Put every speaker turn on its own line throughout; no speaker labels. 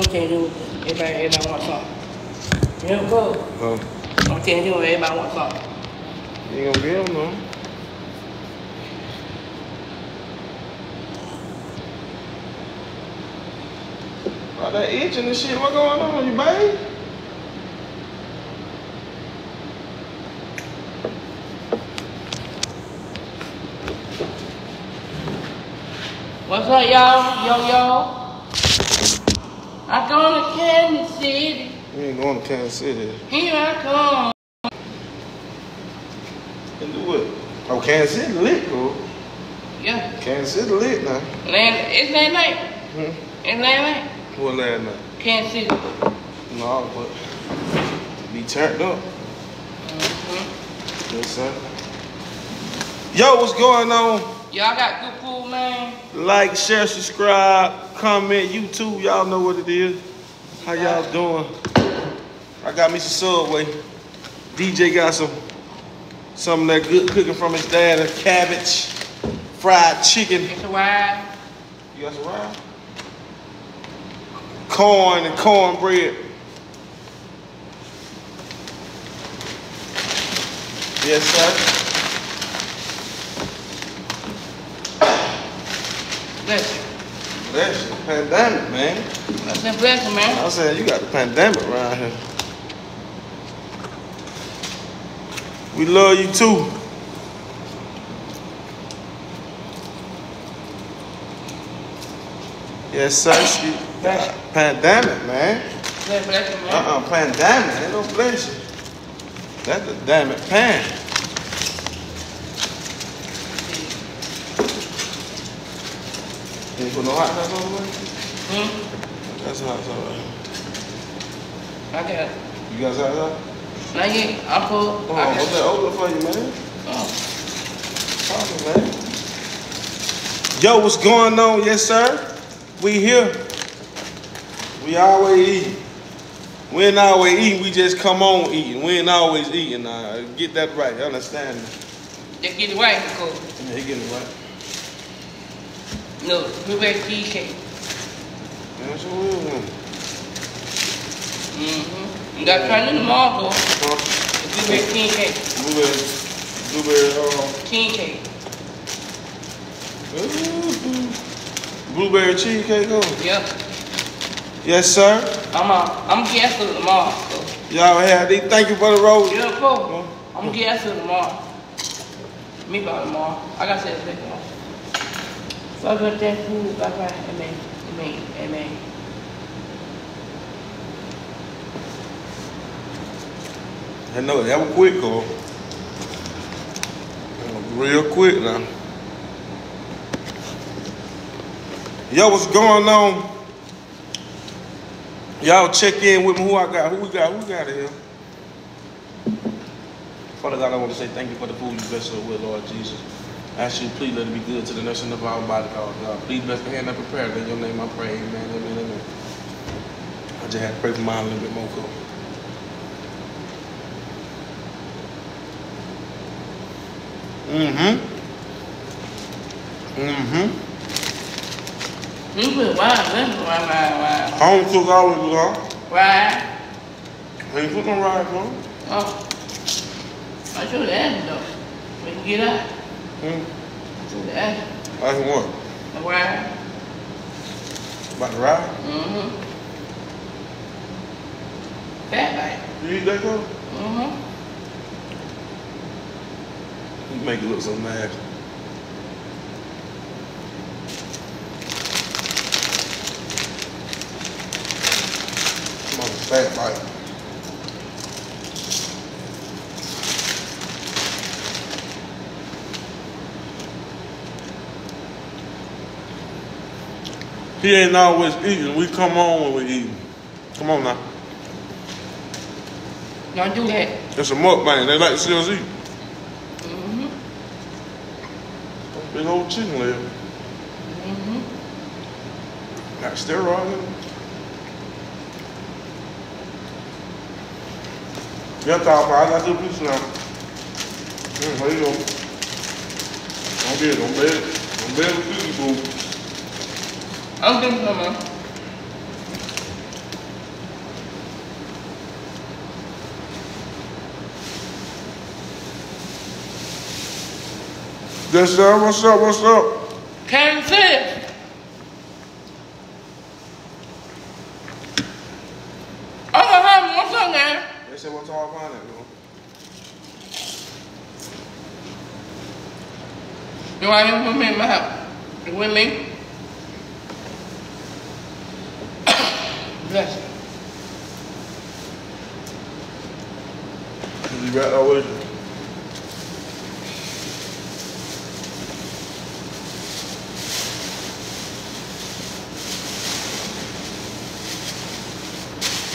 I'm telling you, everybody, everybody wants something. You know, cool.
Huh?
I'm telling you, everybody wants something.
You ain't gonna get them, no. All that itching and shit, what going on, you babe?
What's up, y'all? Yo, yo. I come to Kansas City.
We ain't going to Kansas City.
Here I come.
And do what? Oh, Kansas City lit, bro.
Yeah.
Kansas City lit now.
Land, it's last night.
Hmm?
It's last night.
What last night?
Kansas City.
No, but be turned up.
Mm-hmm.
Yes, sir. Yo, what's going on?
Y'all got good man.
Like, share, subscribe, comment, YouTube. Y'all know what it is. How y'all doing? I got me some Subway. DJ got some some of that good cooking from his dad, a cabbage, fried chicken.
It's a ride.
You got some rye? Corn and cornbread. Yes, sir.
Bless you.
Bless you. Pandemic, man.
Bless and bless you, man.
I said you got the pandemic around here. We love you too. Yes, sir. She,
Bless
pandemic, man.
Bless, bless you, man.
Uh-uh, pandemic. Ain't no blessing. That's a damn it pan. You put no hot sauce on it?
Hmm?
That's hot sauce.
I got it.
You got hot sauce?
Now you, I put,
Oh,
I
what's that over for you, man?
oh.
Talking, man. Yo, what's going on? Yes, sir. We here. We always eating. We ain't always eating. We just come on eating. We ain't always eating. Now, get that right. You understand? me?
Just get it right, Nicole.
Yeah, he getting it right.
Cheesecake.
Yeah, sure will. man.
Mm-hmm. You got to try it the mall, though.
Huh?
Blueberry king cake.
Blueberry, blueberry, uh,
King cake.
ooh, blueberry cheesecake. Oh.
Yep.
Yes, sir.
I'm a, I'm guest of the mall, so.
Y'all have these. Thank you for the road.
Yeah, cool. I'm guest of the mall. Me by the mall. I got to say mall. That food. Bye bye. Amen. Amen. Amen.
I know that was quick, girl. Real quick now. Yo, what's going on? Y'all check in with me. Who I got? Who we got? Who we got here? Father God, I want to say thank you for the food you blessed us with, Lord Jesus. I ask you, please let it be good to the nursing of our body, God. God. Please bless the hand that prepared. In your name I pray. Amen. Amen. Amen. I just had to pray for mine a little bit more, cool. Mm-hmm. Mm-hmm.
You put wine, listen, wine, wine, wine.
Home cook always do, huh?
Wine.
Ain't no rice on.
Oh. I should have asked though. We can get out.
Mm.
Have asked.
That's what?
The.
About the rice?
Mm-hmm. Fat bite.
You eat that though?
Mm-hmm.
You make it look so nasty. Come on, fat bite. He ain't always eating. We come on when we eating. Come on now.
Don't do that.
It's a mukbang. They like to see us eat.
Mm-hmm.
Big old chicken leg.
Mm-hmm.
Got steroid in it. I got your piece now. Mm, there you go. Don't get it, don't bet it. I'm done with
my mouth.
Yes, sir. What's up? What's up?
Can't see it. Oh, honey, what's up, man?
They said what's all about it, bro.
You want to put me in my house? You with me? Bless you.
Right there with you.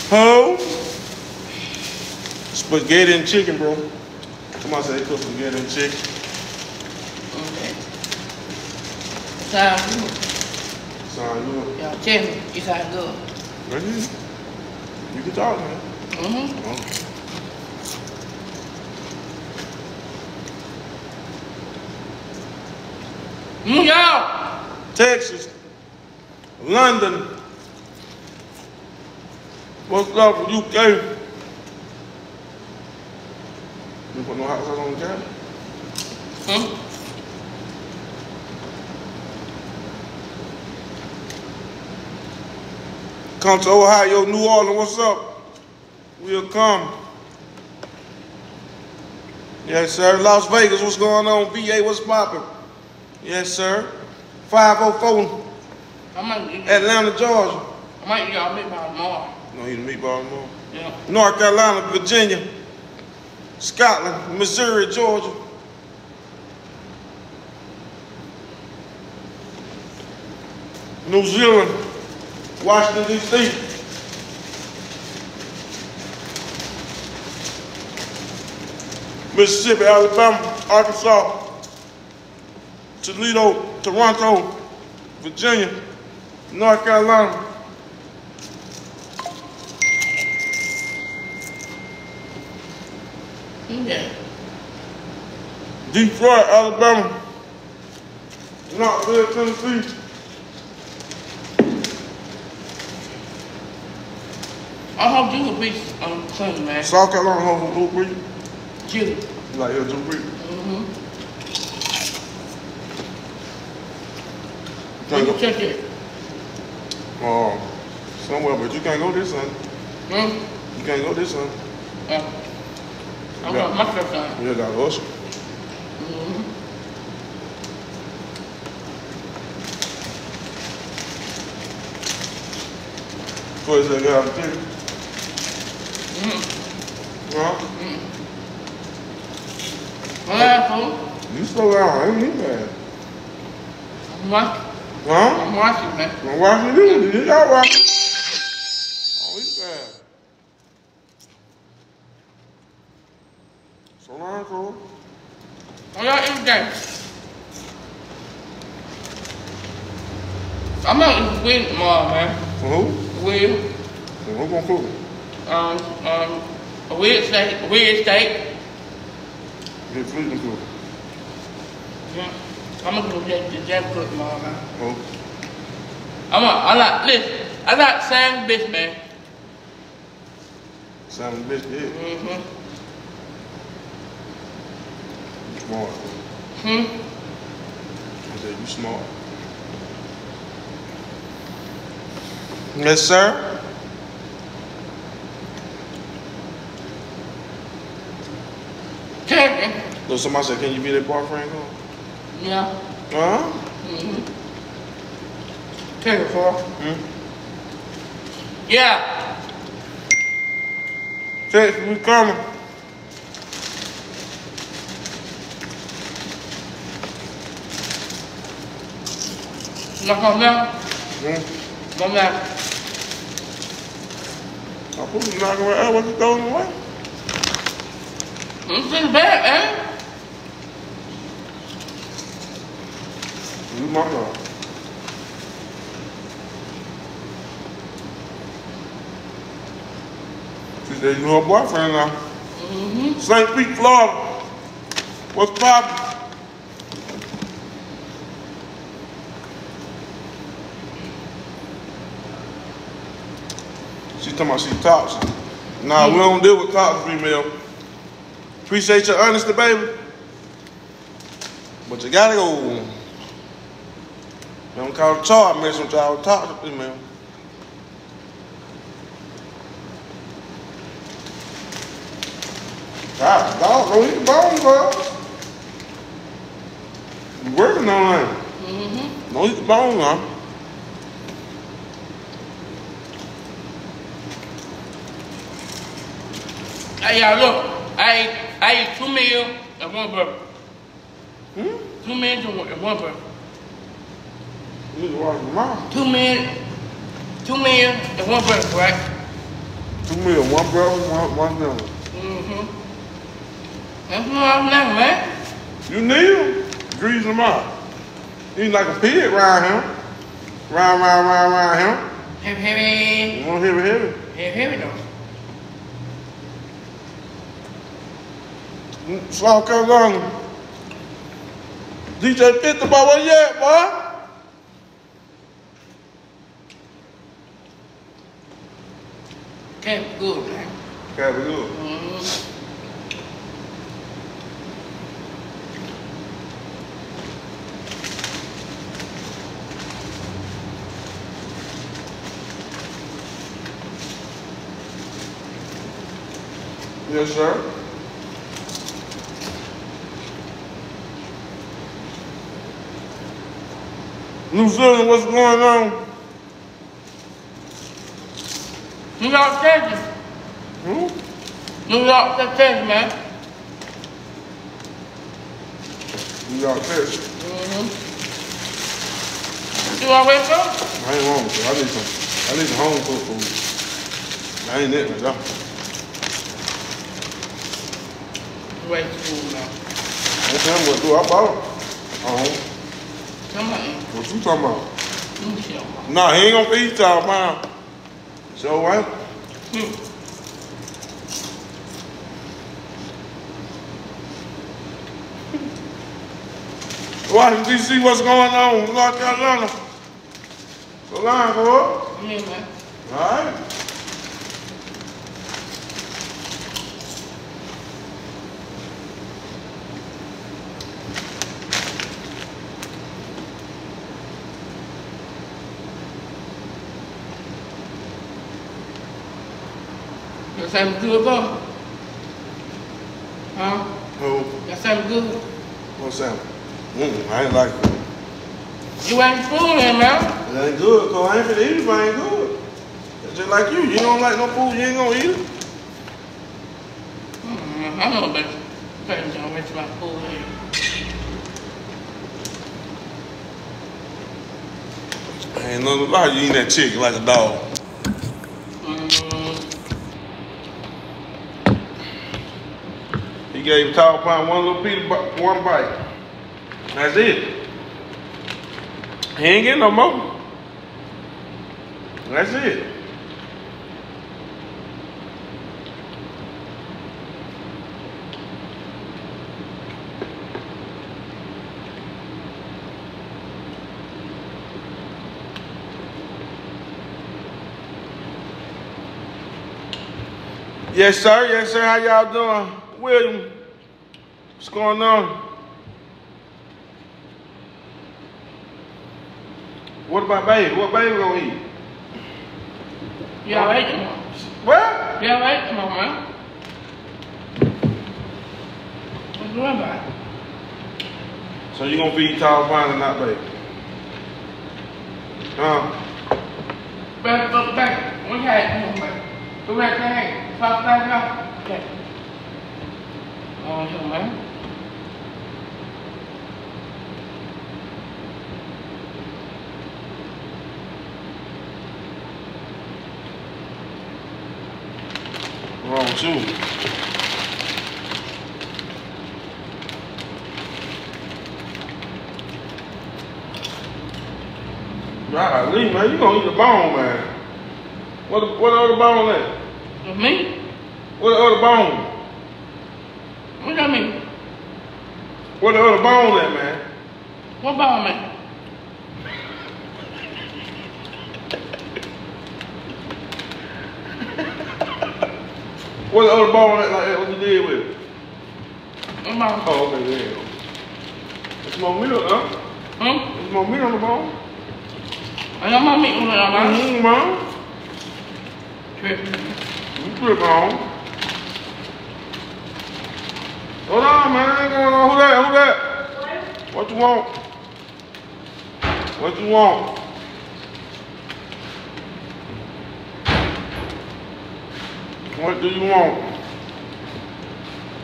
Huh? Spaghetti and chicken, bro. Come on, say they cook spaghetti and chicken.
Okay. Sound good.
Sound good.
Y'all tell you sound good.
Here. You can talk, man.
Mm-hmm.
Oh.
New York.
Texas, London. What's up, UK? You put no hot sauce on the camera?
Hmm?
Come to Ohio, New Orleans, what's up? We'll come. Yes, sir. Las Vegas, what's going on? VA, what's popping? Yes, sir. 504,
I might eat,
Atlanta, Georgia.
I might eat y'all meatball tomorrow.
No, you the meatball tomorrow.
Yeah.
North Carolina, Virginia, Scotland, Missouri, Georgia. New Zealand, Washington, D.C. Mississippi, Alabama, Arkansas, Toledo, Toronto, Virginia, North Carolina,
Yeah.
Detroit, Alabama, Knoxville, Tennessee,
I hope you will be um, clean, man.
South Carolina, home from Blue Creek.
Julie.
You like your Blue Creek?
Mm-hmm.
You
Where
can't
you
go,
check it?
um, somewhere, but you can't go this son.
Hmm?
You can't go this son.
Uh, I
Yeah.
got my first time.
You got Usher.
Mm-hmm.
What is that guy on the ticket?
Mm-hmm.
Huh?
Well, that's cool.
You slow down, I ain't mean that.
I'm watching.
Huh?
I'm watching, man.
I'm watching you. You got watching. Oh, he's bad. So long, cool.
Well, y'all eat. I'm not eating weed tomorrow, man.
For who?
Weed.
For who gonna cook?
Um, um, a weird steak, a weird steak.
Fleet and.
Yeah. I'm gonna go get the jam cook man.
Oh,
I'm a, I like, listen, I like Sam bitch, man.
salmon biscuit.
Mm-hmm.
You smart.
Hmm?
I said, you smart. Yes, sir.
Chicken.
So somebody said, can you be their boyfriend? Huh?
Yeah.
Huh?
Mm-hmm. Chicken for.
Hmm?
Yeah.
Text, we coming.
Knock on down.
Hmm?
Come down.
I put you knocking right out. What you throwing away?
This is bad, man.
You my girl. She said, you her boyfriend now.
Mm-hmm.
St. Pete, Florida. What's poppin'? She talking about she toxic. Nah, we don't deal with toxic female. Appreciate your honesty, baby. But you gotta go. Don't call the charge, man. Some y'all talk to me, man. God, dog, don't eat the bone, bro. You working on it.
Mm-hmm.
Don't eat the bone, huh?
Hey, y'all, look. I ate, I ate two meals and one burger.
Hmm?
Two meals and one, burger.
You to wash your mouth.
Two meals, two meals and one burger, right?
Two meal, one brother, one, one dinner.
Mm-hmm. That's what I'm like, man.
You need them. Grease them up. You like a pig around him. Round, round, round, round him.
Heavy, heavy.
You want heavy, heavy.
Heavy, heavy though.
South Carolina. DJ 50 boy, where you at, boy?
Okay, good, man.
Okay, we good.
Mm-hmm.
Yes, sir. New Zealand, what's going on?
New York, Texas.
Hmm?
New York, Texas, man.
New York, Texas.
Mm-hmm. You always go?
I ain't wrong with. I need some, I need some home cooked food. I ain't it, man.
Way school now.
Me what to do. I bought it. Uh-huh.
Come on,
What you talking about?
me.
Nah, he ain't gonna feed y'all, man. So what?
Hmm.
Washington, D.C., what's going on? North Carolina. So boy.
Come here, man.
All right.
You something good, bro? Huh?
Who?
You something good?
What's that? Mm, I ain't like it.
You ain't fooling, man.
It ain't good, cause I ain't finna eat it if I ain't good. It's just like you. You don't like no food, you ain't gonna eat it.
Mm, I know better. Better than rich my food here.
Ain't nothing about you eating that chicken like a dog.
Mm,
He gave Tall Pine one little of one bite. That's it. He ain't getting no more. That's it. Yes, sir. Yes, sir. How y'all doing? William, what's going on? What about baby? What baby gonna eat?
you alright, on.
What?
You alright, on, man. What's about it?
So you gonna feed tall pine and not baby? Huh?
Back, back, back. One guy, come on, back. Go back there. Talk back up. Okay. Oh, man.
Wrong too. Golly, man, you gonna eat the bone, man. What the, what the other bone at?
With me?
What the other bone?
What that mean?
What the other bone at, man?
What about me?
What the other bone at like that? What you did with it?
What about
Oh, okay, there you go. Some more meat, huh?
Hmm?
There's more meat on the bone.
I got my meat on there, man.
Mm-hmm, man.
Tripping.
You flip on. Hold on, man. Ain't going on. Who that? Who that? What you want? What you want? What do you want?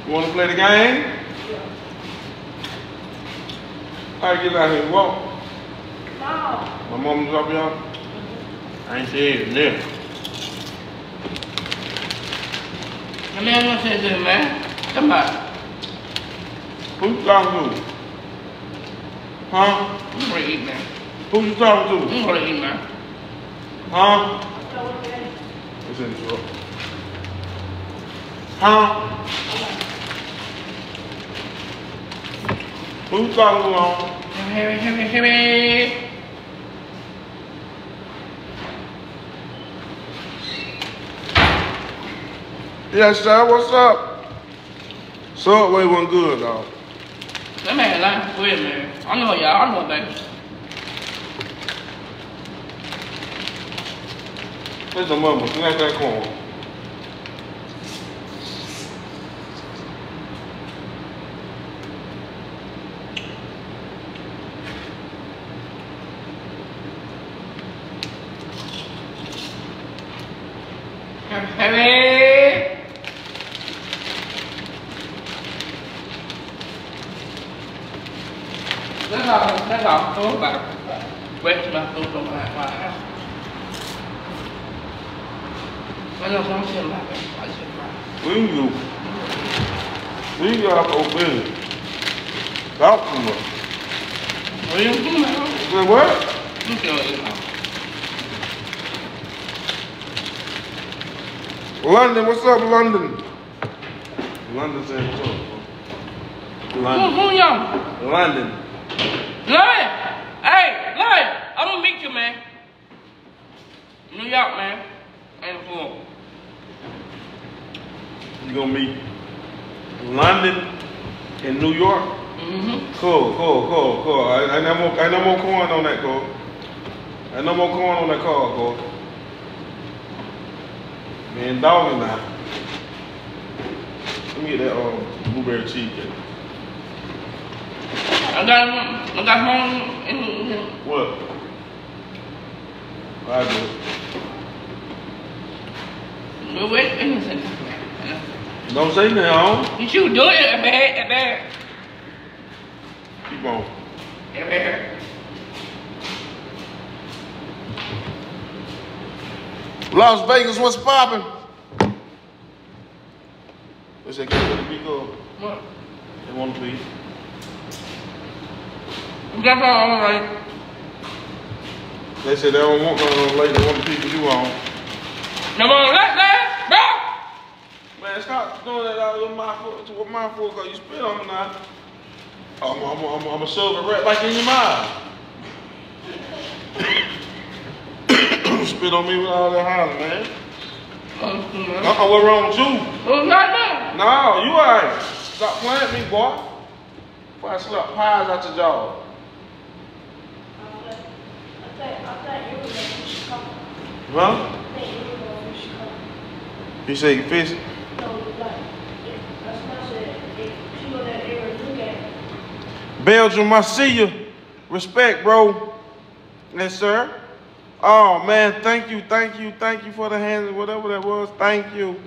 You want to play the game? All right, get out here and walk. My mom drop you off? I ain't saying it.
Let me have say this, man. Come on.
Who you talking to? Huh?
I'm gonna eat, man.
Who you talking to?
I'm gonna eat, man.
Huh? It's in the truck. Huh? Who you talking to? on?
Heavy, heavy, heavy.
Yes, sir. What's up? Subway wasn't good, dog.
That man lying. Wait a minute. I know y'all. I know, baby.
There's the mama. Snatch that corn.
Heavy, heavy. That's all. That's all. Go back. Wait my food on my my house. I know some shit like that. I should try.
Where you? Where you got to open? Talk to me.
What are you doing now?
Say what?
You can eat now.
London, what's up, London? London said what's up.
Who,
London.
who y'all?
London.
Lion! Hey, Lion! I'm gonna meet you, man. New York, man. And cool.
You gonna meet London and New York?
Mm-hmm.
Cool, cool, cool, cool. I, I no more, I no more coin on that, cool. I no more coin on that card, cool. Man, doggy now. Let me get that um, blueberry cheesecake.
I got I got in, in
What? I do.
innocent.
Don't say nothing, home.
You should do it at bad, at bad,
Keep on.
at bad.
Las Vegas, what's poppin'? They said, get ready to be good.
What?
They want to be.
That's all right.
They said they don't want none of them ladies, they want the people you on.
No more like that, bro.
Man, stop doing that out of your mouth to what mouth for, cause you spit on me now. I'm, I'm, I'm, I'm, I'm shove it right back in your mouth. spit on me with all that hollering, man.
Oh,
Uh-uh, what wrong with you?
Oh, not that.
No, you alright. Stop playing with me, boy. Before I slap pies out your jaw. Huh? You say you fish? Belgium, I see you. Respect, bro. Yes, sir. Oh man, thank you, thank you, thank you for the hands, whatever that was. Thank you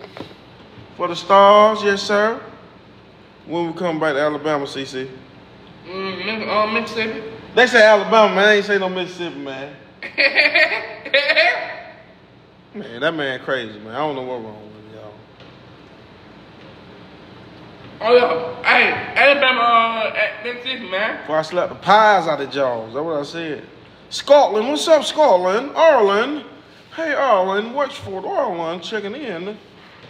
for the stars, yes, sir. When we come back to Alabama, Cece.
Mm, uh, Mississippi.
They say Alabama, man. They ain't say no Mississippi, man. Man, that man crazy, man. I don't know what wrong with y'all.
Oh yeah. Hey, Alabama, uh, at Mississippi, man.
Before I slapped the pies out of jaws. That's what I said. Scotland, what's up, Scotland? Ireland. Hey, Ireland, Wexford, Ireland, checking in.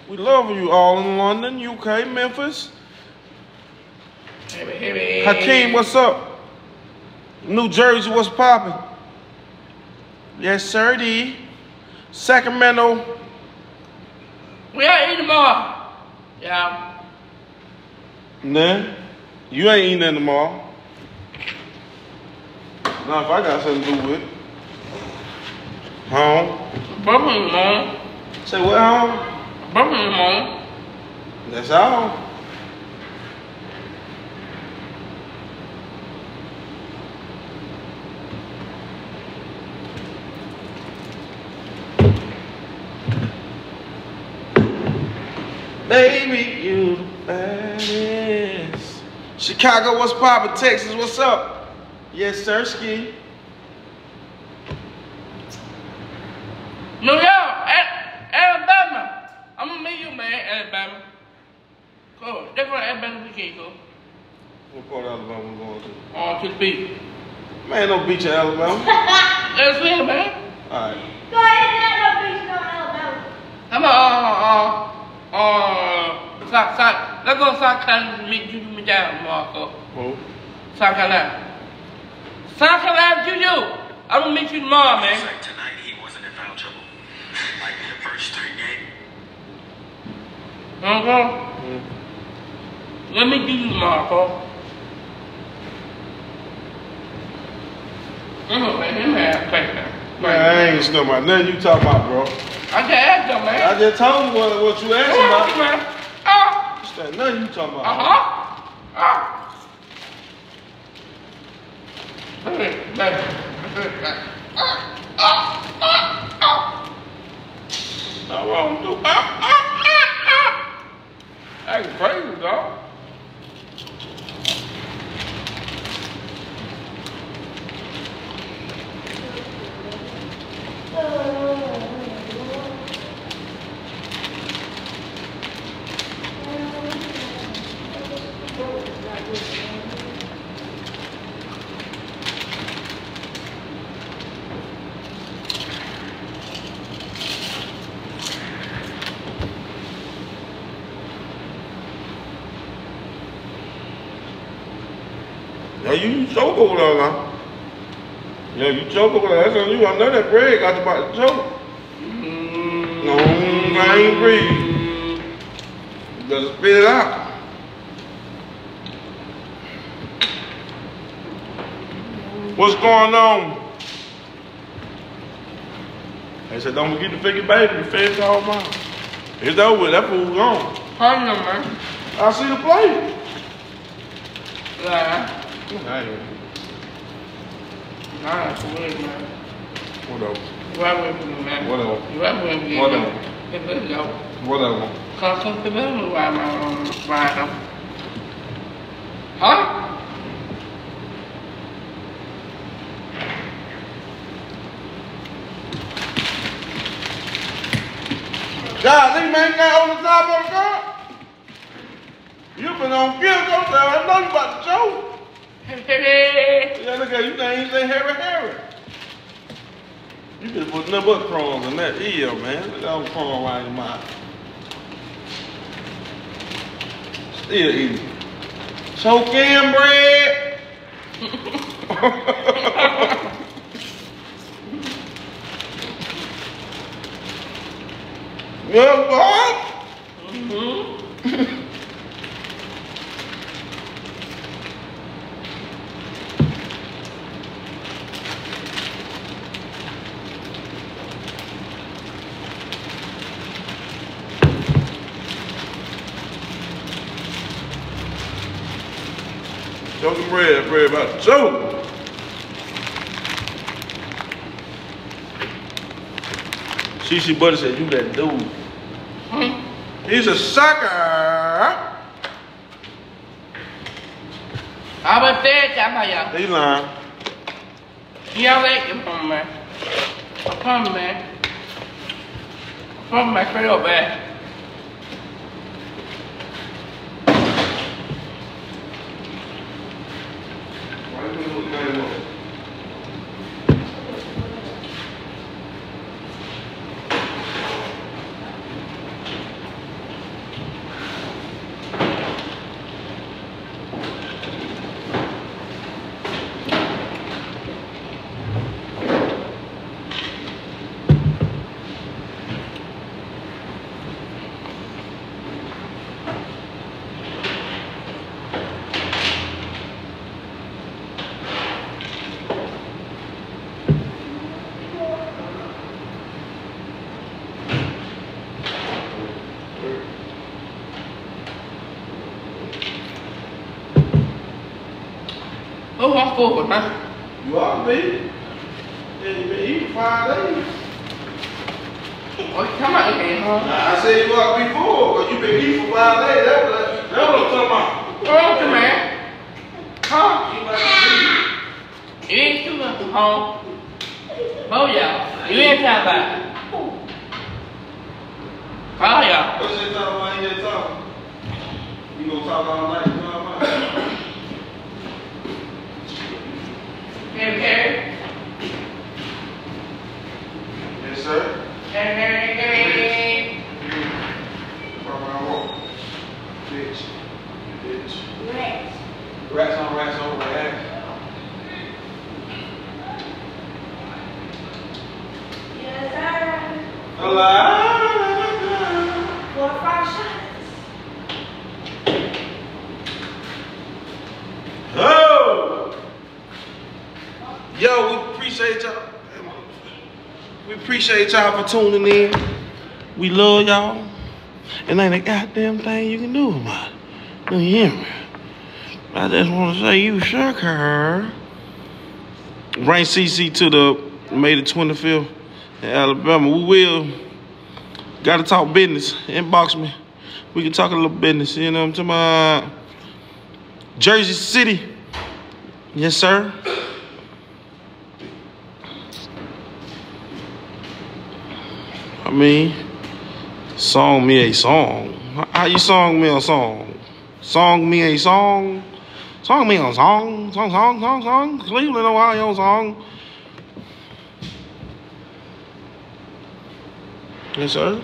We love you all in London, UK, Memphis.
Heavy, heavy.
Hakeem, what's up? New Jersey, what's poppin'? Yes, sir, D. Sacramento.
We are eating more. Yeah.
Nah. You ain't eating nothing tomorrow. Not if I got something to do with it. Home.
Birmingham, man.
Say what home?
Birmingham, man.
That's all. Baby, you the baddest. Chicago, what's poppin'? Texas, what's up? Yes, sir, ski.
New York, Alabama. I'm gonna meet you, man, Alabama. Cool. That's where Alabama we can go.
What part of Alabama we going to?
On to the beach.
Man, no beach in Alabama.
Let's see, man.
Alright.
Go ahead, no beach, no Alabama.
Come on, uh, uh, uh, South, South, let's go to South Carolina to meet Juju McDowell, Marco.
Who?
South Carolina. South Carolina, Juju. I'm gonna meet you tomorrow, man.
Like tonight, he wasn't in foul trouble. Like the first three games.
Okay?
Mm.
Let me do you tomorrow, Marco. Mm, man, let me ask a.
Man, I ain't stuck about nothing you talking about, bro.
I just asked them, man.
I just told you what, what you asked
Come on,
about.
Man.
It's that nothing you talking about.
uh-huh. Ah. Hey, baby. Ah, ah, ah, ah. I won't do. Ah, ah, ah, ah. That's crazy, dog.
Yeah, you choke over there now. Yeah, you choke over there. That's on you. I know that bread got you about to choke. No, I ain't breathe. You better spit it out. What's going on? They said, don't forget to figure baby, the feds all mine. It's over with, that fool gone.
How you know, man?
I see the plate.
Yeah. People don't ride my own ride them. Huh?
God, these man got on the top of the car. You been on field goal now. I know you about to choke. Yeah, look at you. You say Harry Harry. You just put nothing but crumbs in that ear, man. Look at all the crumbs around your mouth. Still eating. Choke in bread. yeah, boy.
mm-hmm.
Choking bread, bread about to choke. Shishi Buddy said, you that dude.
Hmm?
He's a sucker.
How about that, how about y'all?
He lying.
Y'all like it from man. Come man. Come man, straight up man. Full, I'm full, huh?
You ought to be. Yeah, you been eating five days.
What you talking about again, huh?
Nah, I said you ought to be full, because you been eating for five days. That's what, that's what I'm talking about.
What with you, man? Huh?
You like to
You ain't too much, huh? Oh, yeah. You ain't talking about it. Yeah.
What's that talking about? You ain't talking. You gonna talk all night? You know what I'm
Hey,
Yes, sir.
Carrie, Carrie.
Fuck around, walk. Bitch. Bitch.
Rex.
Rats on rats on rats.
Yes, sir.
Alive.
Four or five shots.
Oh! Yo, we appreciate y'all. We appreciate y'all for tuning in. We love y'all. And ain't a goddamn thing you can do about it. You hear me? I just want to say you shook her. Bring Cece to the May the 25th in Alabama. We will. Got to talk business. Inbox me. We can talk a little business. You know what I'm talking about? Jersey City. Yes, sir. Mean, song me a song. How- How you song me a song? Song me a song. Song me a song. Song, song, song, song. Cleveland, Ohio song. Yes, sir.